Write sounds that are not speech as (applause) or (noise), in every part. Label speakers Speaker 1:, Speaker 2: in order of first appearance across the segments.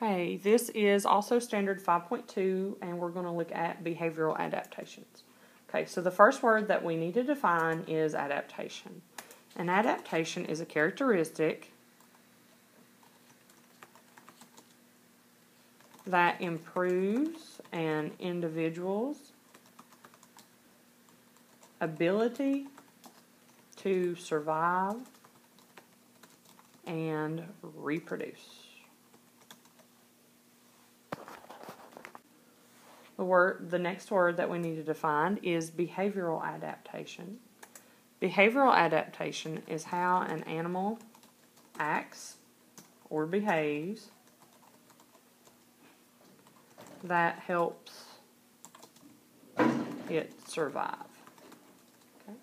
Speaker 1: Okay, this is also standard 5.2, and we're going to look at behavioral adaptations. Okay, so the first word that we need to define is adaptation. An adaptation is a characteristic that improves an individual's ability to survive and reproduce. The word, the next word that we need to define is behavioral adaptation. Behavioral adaptation is how an animal acts or behaves that helps it survive. Okay.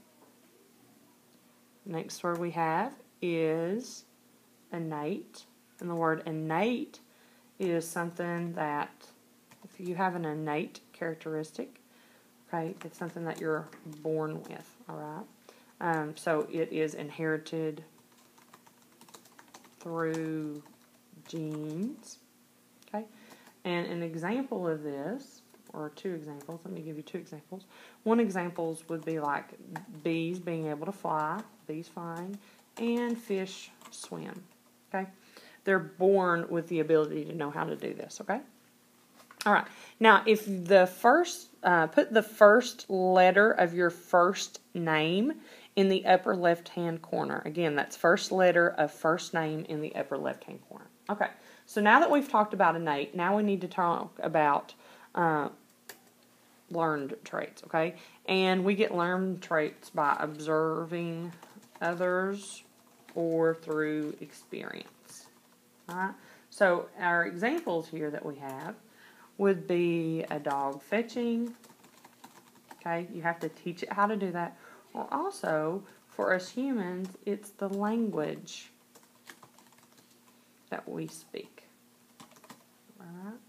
Speaker 1: Next word we have is innate. And the word innate is something that you have an innate characteristic, okay, it's something that you're born with, all right? Um, so it is inherited through genes, okay? And an example of this, or two examples, let me give you two examples. One examples would be like bees being able to fly, bees flying, and fish swim, okay? They're born with the ability to know how to do this, okay? All right. Now, if the first, uh, put the first letter of your first name in the upper left hand corner. Again, that's first letter of first name in the upper left hand corner. Okay. So now that we've talked about innate, now we need to talk about uh, learned traits. Okay. And we get learned traits by observing others or through experience. All right. So our examples here that we have would be a dog fetching. Okay, you have to teach it how to do that. Or also, for us humans, it's the language that we speak. Alright?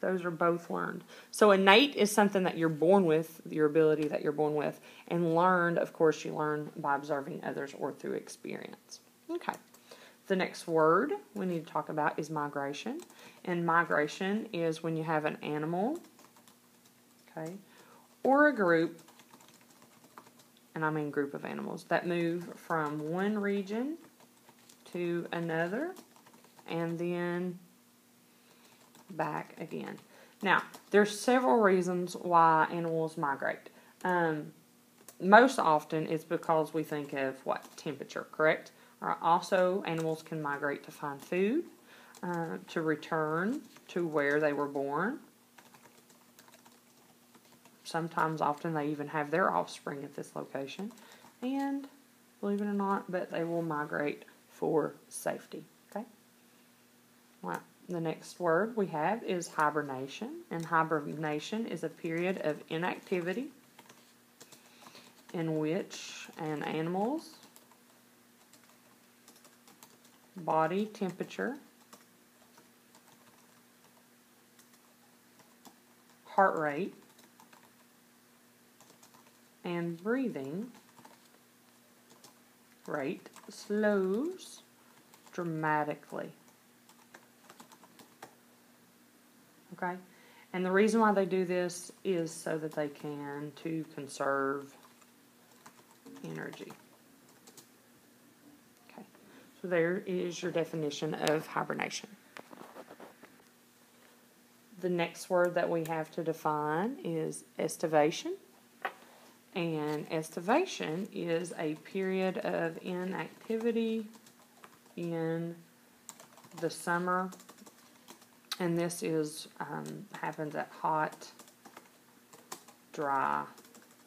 Speaker 1: Those are both learned. So innate is something that you're born with, your ability that you're born with. And learned, of course, you learn by observing others or through experience. Okay. The next word we need to talk about is migration. And migration is when you have an animal, okay, or a group, and I mean group of animals, that move from one region to another and then back again. Now, there's several reasons why animals migrate. Um, most often it's because we think of what? Temperature, correct? Also, animals can migrate to find food, uh, to return to where they were born. Sometimes, often, they even have their offspring at this location. And, believe it or not, but they will migrate for safety. Okay? Well, the next word we have is hibernation. And hibernation is a period of inactivity in which an animal's body temperature, heart rate, and breathing rate slows dramatically. Okay? And the reason why they do this is so that they can to conserve energy. So there is your definition of hibernation. The next word that we have to define is estivation. And estivation is a period of inactivity in the summer. And this is um, happens at hot, dry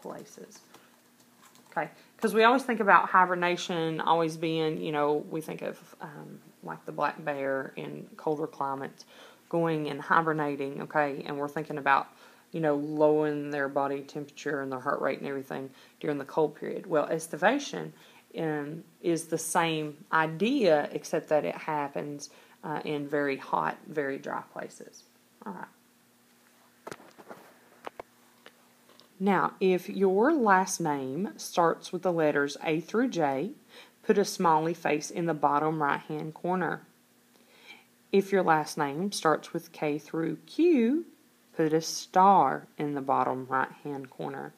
Speaker 1: places. Okay, because we always think about hibernation always being, you know, we think of um, like the black bear in colder climates going and hibernating, okay, and we're thinking about, you know, lowering their body temperature and their heart rate and everything during the cold period. Well, estivation um, is the same idea, except that it happens uh, in very hot, very dry places. All right. Now, if your last name starts with the letters A through J, put a smiley face in the bottom right hand corner. If your last name starts with K through Q, put a star in the bottom right hand corner.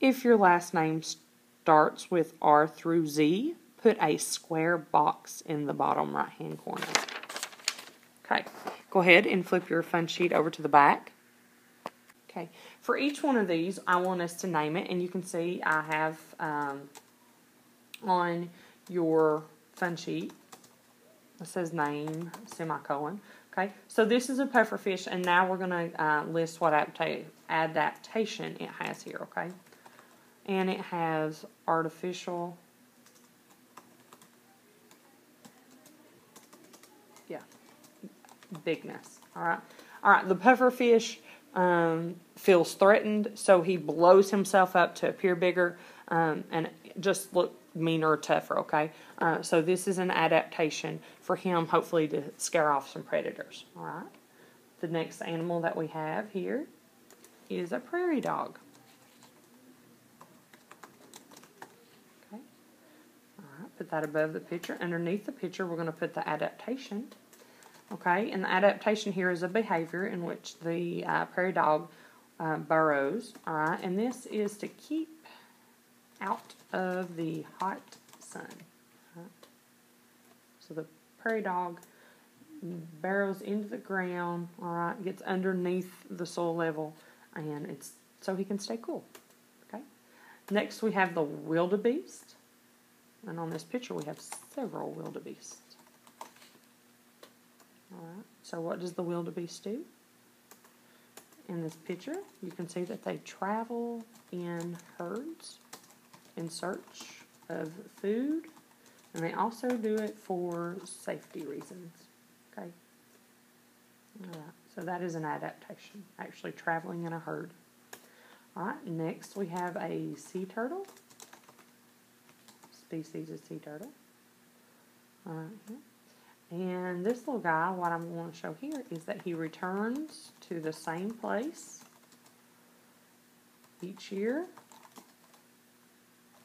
Speaker 1: If your last name starts with R through Z, put a square box in the bottom right hand corner. Okay, go ahead and flip your fun sheet over to the back. Okay, for each one of these, I want us to name it, and you can see I have um, on your fun sheet, it says name, semicolon. Okay, so this is a pufferfish, and now we're going to uh, list what adaptation it has here, okay? And it has artificial, yeah, bigness, all right? All right, the pufferfish um, feels threatened, so he blows himself up to appear bigger um, and just look meaner tougher, okay? Uh, so this is an adaptation for him, hopefully, to scare off some predators, all right? The next animal that we have here is a prairie dog. Okay. All right, put that above the picture. Underneath the picture, we're going to put the adaptation. Okay, and the adaptation here is a behavior in which the uh, prairie dog uh, burrows. All right, and this is to keep out of the hot sun. So the prairie dog burrows into the ground, all right, gets underneath the soil level, and it's so he can stay cool. Okay. Next, we have the wildebeest, and on this picture we have several wildebeest. Alright, so what does the wildebeest do? In this picture, you can see that they travel in herds in search of food, and they also do it for safety reasons. Okay? Alright, so that is an adaptation, actually traveling in a herd. Alright, next we have a sea turtle, species of sea turtle. Alright, and this little guy, what I'm going to show here is that he returns to the same place each year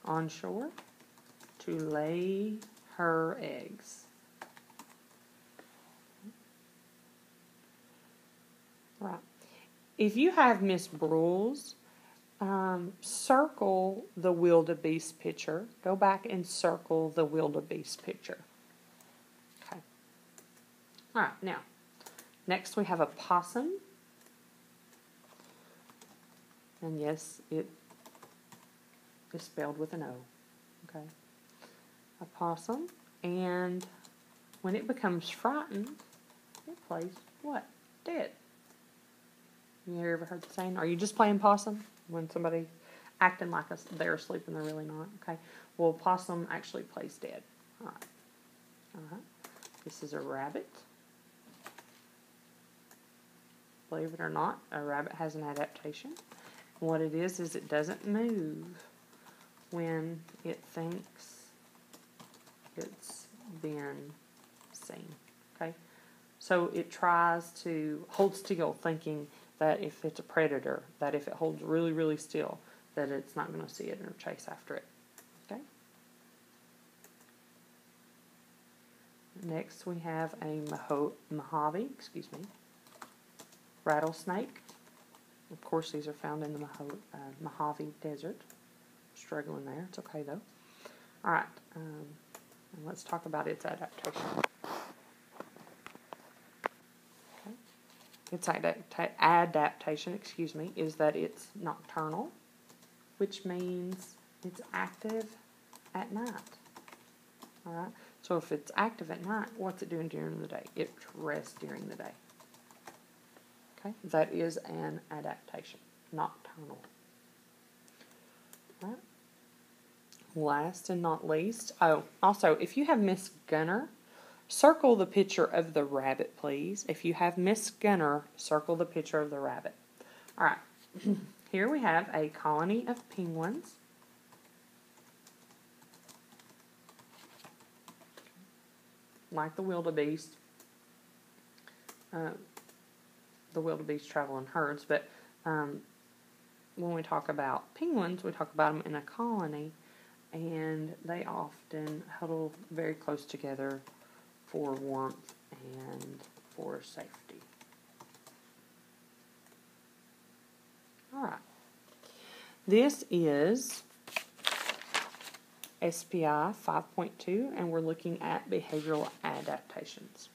Speaker 1: on shore to lay her eggs. Right. If you have Miss Brules, um, circle the wildebeest picture. Go back and circle the wildebeest picture. All right, now, next we have a possum. And yes, it is spelled with an O. Okay. A possum. And when it becomes frightened, it plays what? Dead. You ever heard the saying? Are you just playing possum? When somebody acting like they're asleep and they're really not. Okay. Well, possum actually plays dead. All right. All uh-huh. right. This is a rabbit. Believe it or not, a rabbit has an adaptation. What it is, is it doesn't move when it thinks it's been seen. Okay? So it tries to hold still, thinking that if it's a predator, that if it holds really, really still, that it's not going to see it or chase after it. Okay? Next, we have a Mojave, excuse me, rattlesnake. Of course, these are found in the Mojave, uh, Mojave Desert. Struggling there. It's okay, though. All right. Um, let's talk about its adaptation. Okay. Its adapta adaptation, excuse me, is that it's nocturnal, which means it's active at night. All right. So if it's active at night, what's it doing during the day? It rests during the day. Okay, that is an adaptation, nocturnal. Right. Last and not least, oh, also, if you have Miss Gunner, circle the picture of the rabbit, please. If you have Miss Gunner, circle the picture of the rabbit. All right, (clears throat) here we have a colony of penguins. Like the wildebeest. Uh, the wildebeest travel in herds, but um, when we talk about penguins, we talk about them in a colony, and they often huddle very close together for warmth and for safety. All right. This is SPI 5.2, and we're looking at behavioral adaptations.